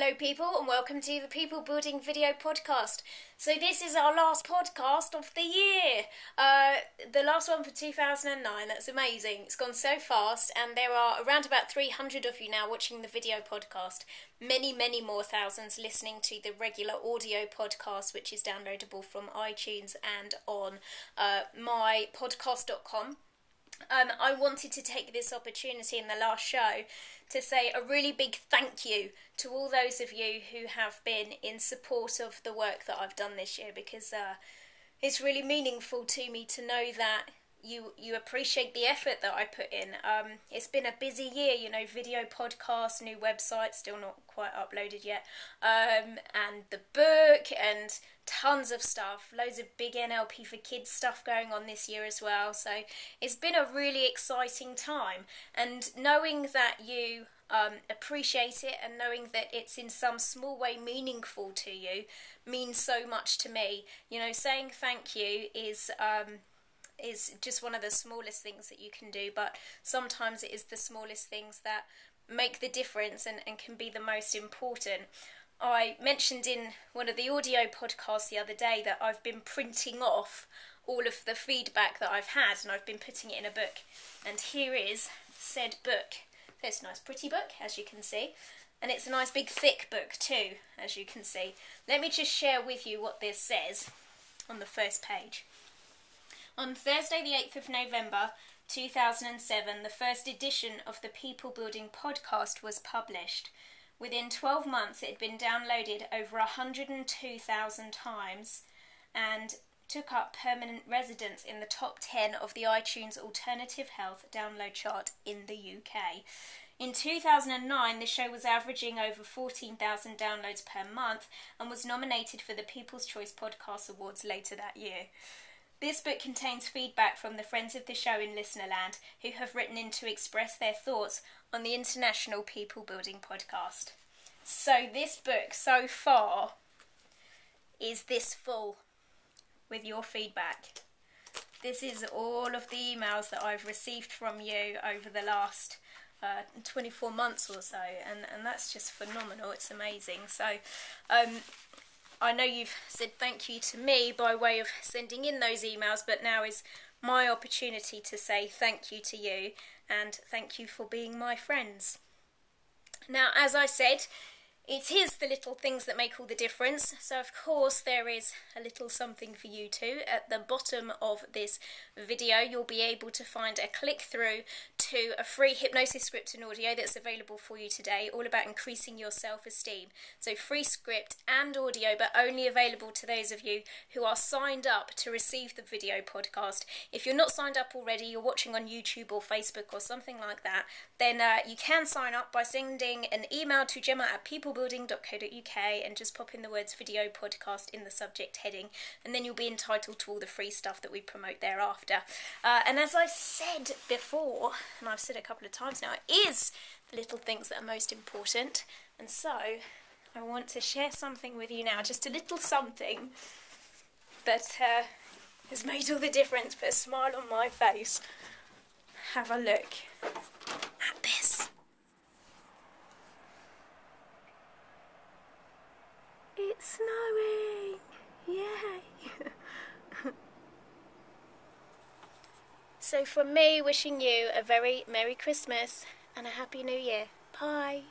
Hello, people, and welcome to the People Building Video Podcast. So, this is our last podcast of the year. Uh, the last one for 2009. That's amazing. It's gone so fast, and there are around about 300 of you now watching the video podcast. Many, many more thousands listening to the regular audio podcast, which is downloadable from iTunes and on uh, mypodcast.com. Um, I wanted to take this opportunity in the last show to say a really big thank you to all those of you who have been in support of the work that I've done this year because uh, it's really meaningful to me to know that you you appreciate the effort that I put in. Um, it's been a busy year, you know, video podcast, new website, still not quite uploaded yet, um, and the book and tons of stuff, loads of big NLP for kids stuff going on this year as well. So it's been a really exciting time, and knowing that you um, appreciate it and knowing that it's in some small way meaningful to you means so much to me. You know, saying thank you is um, is just one of the smallest things that you can do, but sometimes it is the smallest things that make the difference and, and can be the most important. I mentioned in one of the audio podcasts the other day that I've been printing off all of the feedback that I've had and I've been putting it in a book. And here is said book. It's a nice pretty book, as you can see. And it's a nice big thick book too, as you can see. Let me just share with you what this says on the first page. On Thursday, the 8th of November 2007, the first edition of the People Building podcast was published. Within 12 months, it had been downloaded over 102,000 times and took up permanent residence in the top 10 of the iTunes Alternative Health download chart in the UK. In 2009, the show was averaging over 14,000 downloads per month and was nominated for the People's Choice Podcast Awards later that year. This book contains feedback from the friends of the show in Listenerland who have written in to express their thoughts on the International People Building podcast. So, this book so far is this full with your feedback. This is all of the emails that I've received from you over the last uh, 24 months or so, and, and that's just phenomenal. It's amazing. So, um, I know you've said thank you to me by way of sending in those emails, but now is my opportunity to say thank you to you and thank you for being my friends. Now, as I said, it is the little things that make all the difference. So, of course, there is a little something for you too. At the bottom of this video, you'll be able to find a click through to a free hypnosis script and audio that's available for you today, all about increasing your self esteem. So, free script and audio, but only available to those of you who are signed up to receive the video podcast. If you're not signed up already, you're watching on YouTube or Facebook or something like that, then uh, you can sign up by sending an email to gemma at people building.co.uk and just pop in the words video podcast in the subject heading, and then you'll be entitled to all the free stuff that we promote thereafter. Uh, and as I said before, and I've said a couple of times now, it is the little things that are most important, and so I want to share something with you now, just a little something that uh, has made all the difference, put a smile on my face. Have a look at this. It's snowing! Yay! So, from me, wishing you a very Merry Christmas and a Happy New Year. Bye!